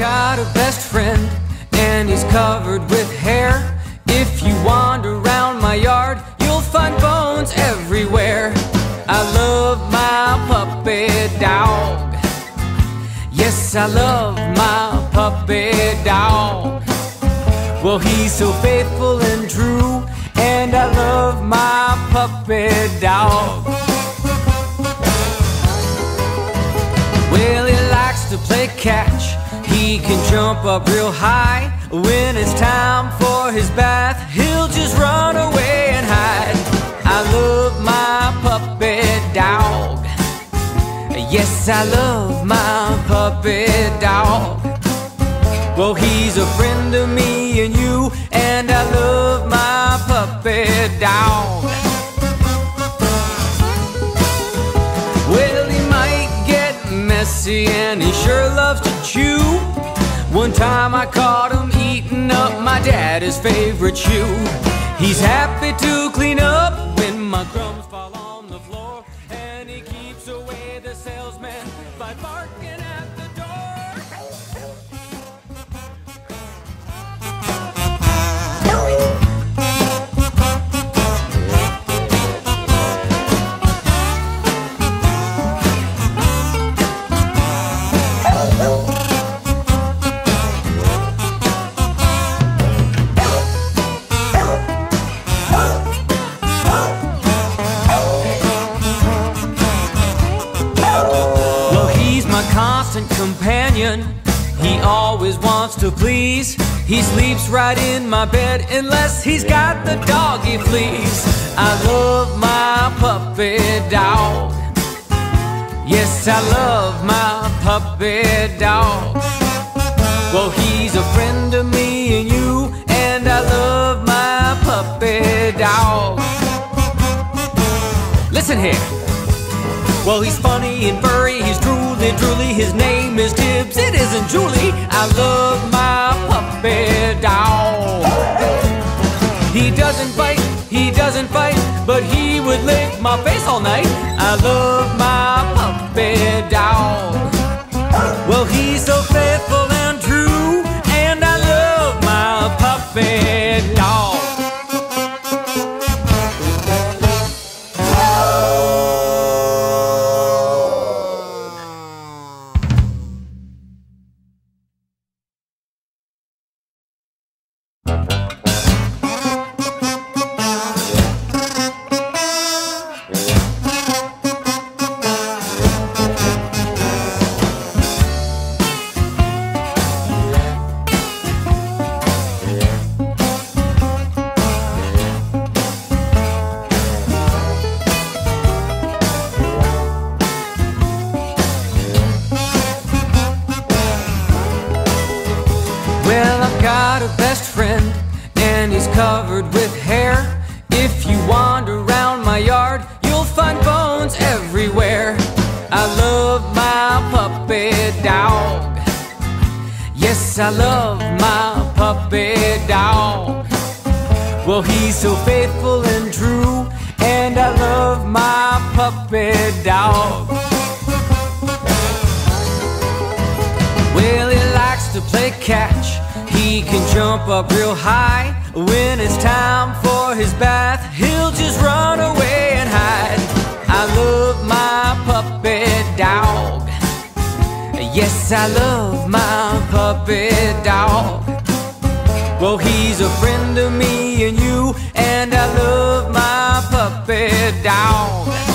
got a best friend, and he's covered with hair. If you wander around my yard, you'll find bones everywhere. I love my puppy dog. Yes, I love my puppy dog. Well, he's so faithful and true, and I love my puppy dog. Well, to play catch. He can jump up real high. When it's time for his bath, he'll just run away and hide. I love my puppy dog. Yes, I love my puppy dog. Well, he's a friend of me and you, and I love my loves to chew. One time I caught him eating up my daddy's favorite shoe. He's happy to clean up constant companion. He always wants to please. He sleeps right in my bed unless he's got the doggy fleas. I love my puppy dog. Yes, I love my puppy dog. Well, he's a friend Well, he's funny and furry, he's drooly, drooly. His name is Tibbs, it isn't Julie. I love my puppy dog. He doesn't bite, got a best friend, and he's covered with hair. If you wander around my yard, you'll find bones everywhere. I love my puppy dog. Yes, I love my puppy dog. Well, he's so faithful and true, and I love my puppy dog. He can jump up real high. When it's time for his bath, he'll just run away and hide. I love my puppy dog. Yes, I love my puppy dog. Well, he's a friend of me and you, and I love my puppy dog.